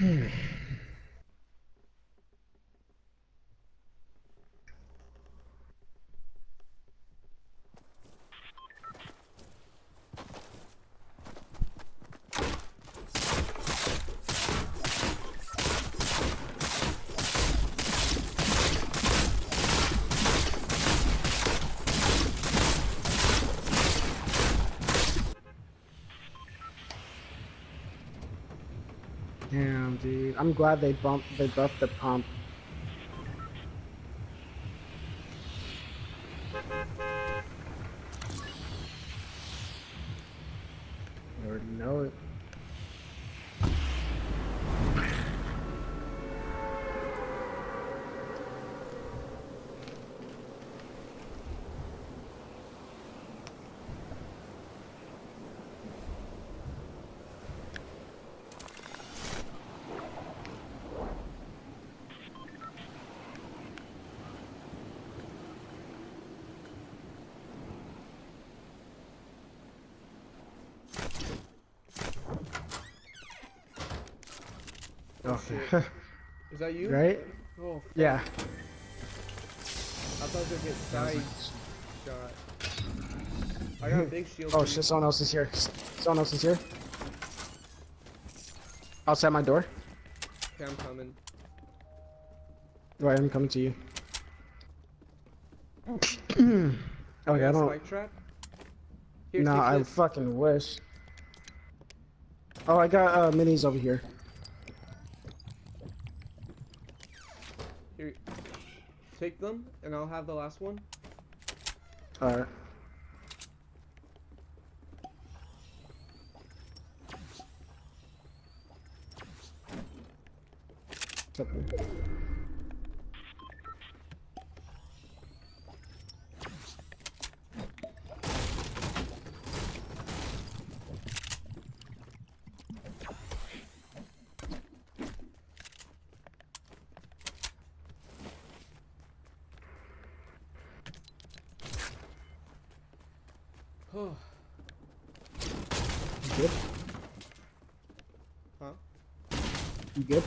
Hmm. Damn, dude. I'm glad they bumped they buffed the pump. You already know it. Okay. Is that you? right? Oh. Yeah. I thought I was gonna get side shot. I got a big shield. Oh shit, someone else is here. Someone else is here. Outside my door. Okay, I'm coming. Right, I'm coming to you. okay, You I got a don't. Spike trap? Here, No, I fucking wish. Oh, I got uh, minis over here. Take them, and I'll have the last one. Alright. Oh, You good? huh? You good?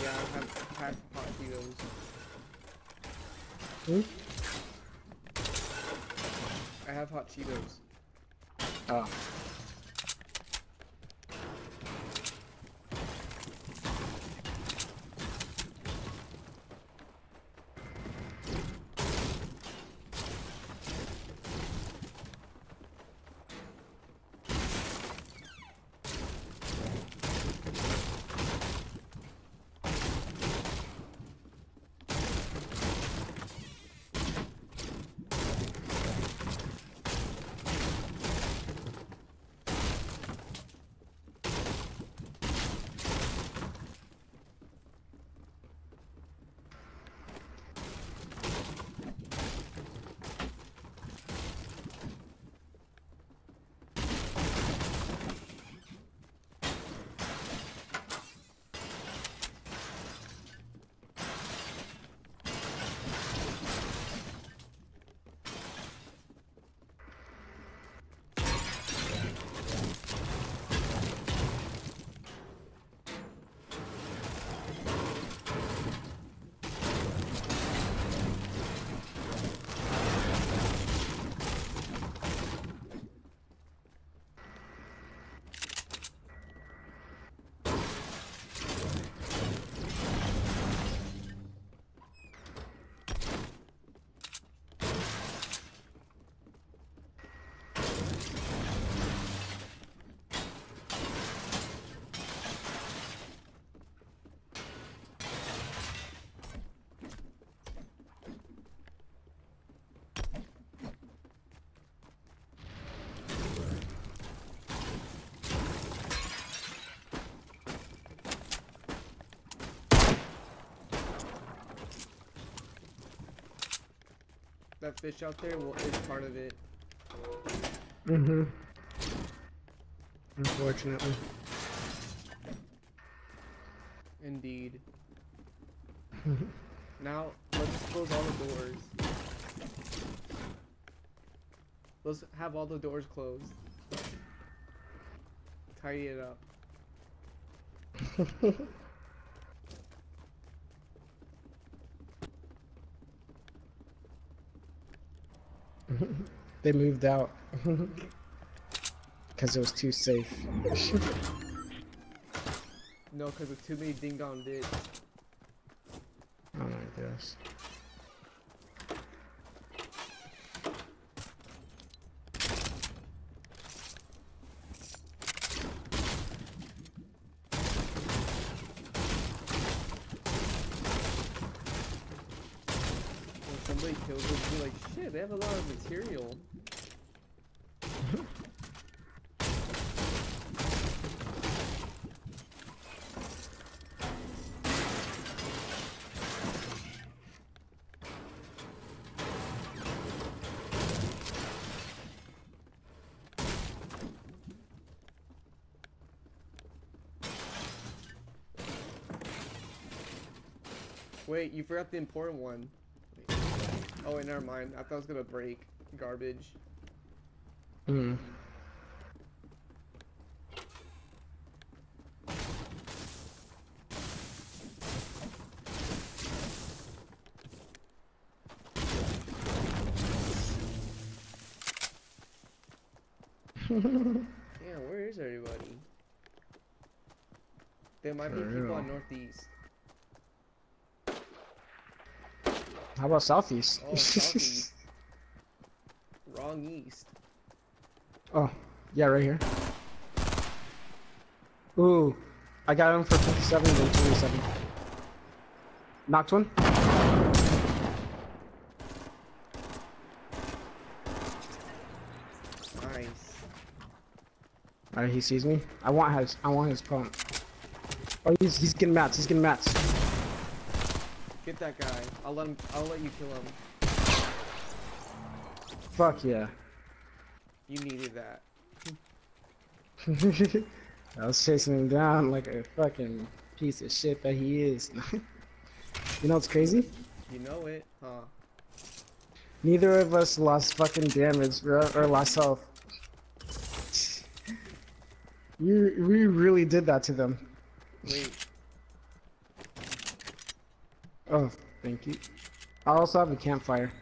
Yeah, I have had hot Cheetos. Hmm? I have hot Cheetos. Oh. That fish out there will, is part of it. Mm-hmm. Unfortunately. Indeed. now, let's close all the doors. Let's have all the doors closed. Tidy it up. they moved out because it was too safe. No, because of too many ding dong dicks. Oh my gosh. Somebody kills us, like, shit, they have a lot of material. Wait, you forgot the important one. Oh wait, never mind. I thought it was gonna break. Garbage. Mm. Yeah, where is everybody? There might be people real. on northeast. How about southeast? Oh, southeast. Wrong east. oh, yeah, right here. Ooh, I got him for 57 and 27. Knocked one. Nice. Alright, he sees me. I want his. I want his pump. Oh, he's he's getting mats. He's getting mats. Get that guy. I'll let him. I'll let you kill him. Fuck yeah. You needed that. I was chasing him down like a fucking piece of shit that he is. you know what's crazy? You know it, huh? Neither of us lost fucking damage or, or lost health. You, we really did that to them. Wait. Oh, thank you. I also have a campfire.